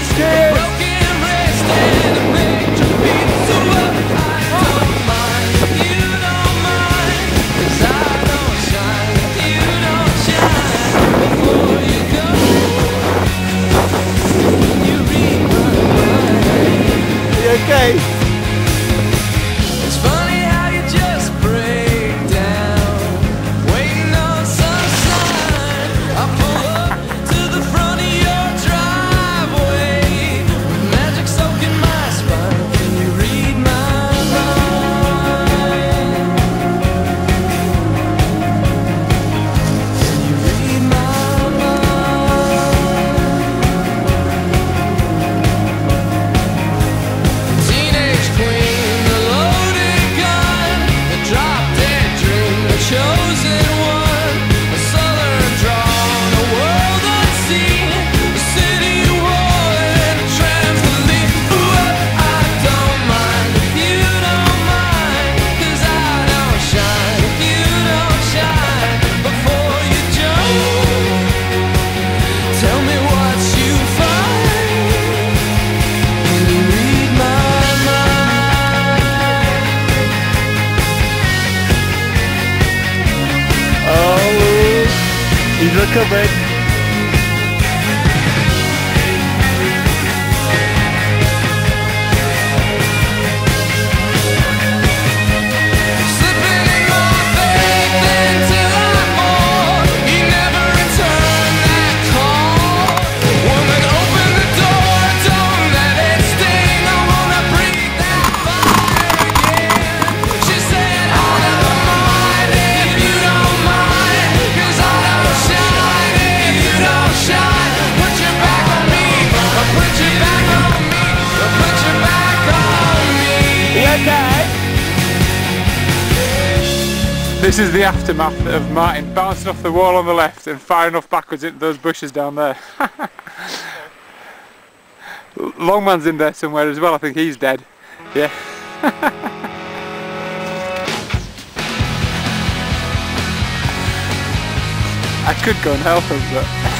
wasted. Broken, covered. This is the aftermath of Martin bouncing off the wall on the left and firing off backwards into those bushes down there. Longman's in there somewhere as well, I think he's dead. Yeah. I could go and help him, but...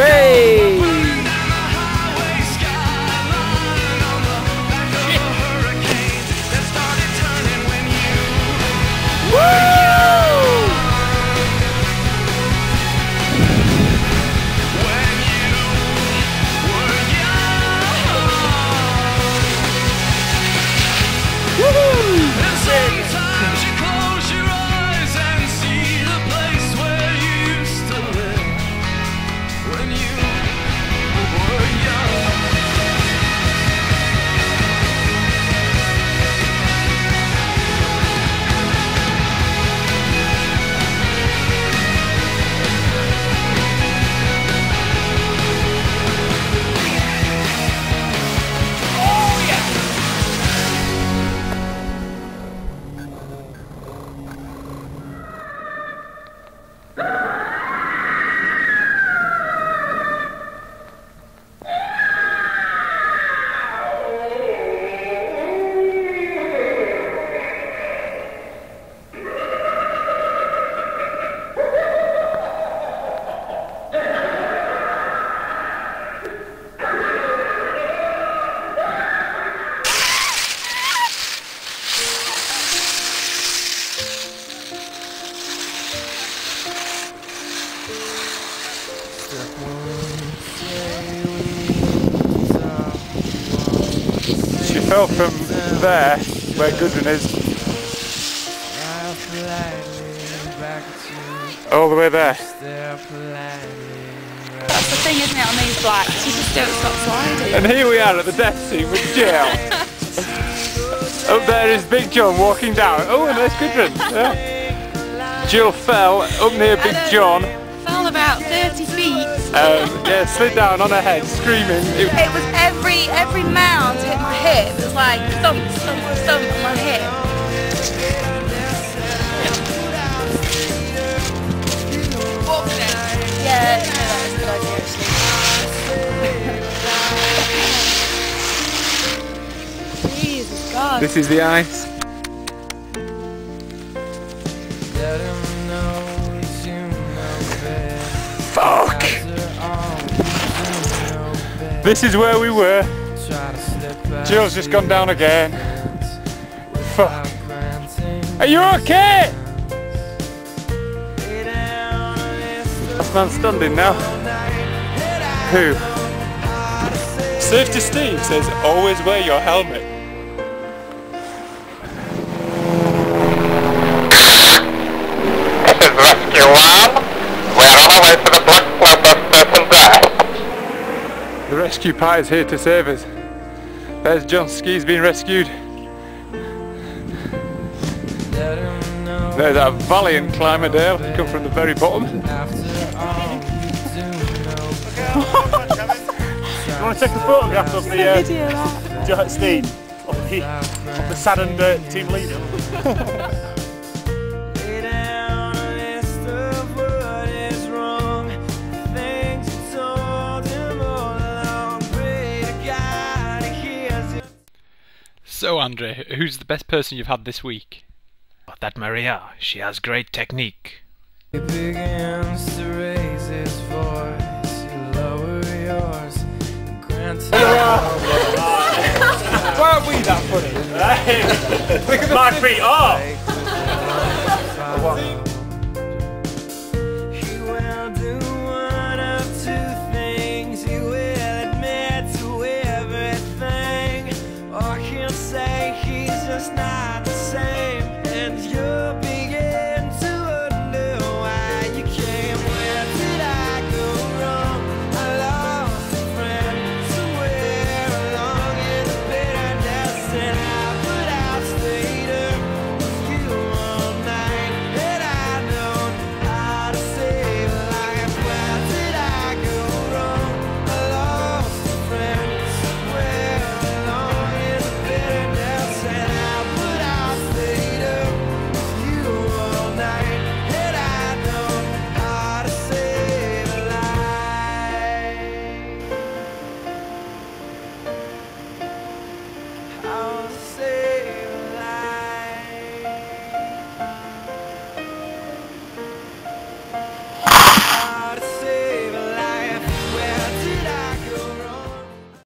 Hey! Fell from there where Gudrun is. All the way there. That's the thing, isn't it, on these blacks? You just don't stop sliding. And here we are at the death scene with Jill. up there is Big John walking down. Oh, and there's Gudrun. Yeah. Jill fell up near Big John. Fell 30 feet. Um, yeah, slid down on her head, screaming. It- It was every every mound hit my hip. It was like thump, thump, thump on my hip. Yeah, no, that was a good idea actually. Jesus God. this is the ice. This is where we were. Jill's just gone down again. Fuck. Are you okay? Last man standing now. Who? Safety Steve says always wear your helmet. This is Rescue 1. We're on our way to the Black Club of Certain Death. The rescue party is here to save us. There's John skis being rescued. Let him know There's that valiant climber Dale, come from the very bottom. you do know bed. You want to take a photograph of the uh, Jo- Steve, of the, of the saddened uh, team leader? So Andre, who's the best person you've had this week? Oh, that Maria, she has great technique. He begins to raise his voice. You lower yours. Grant Why aren't we that funny? My feet are!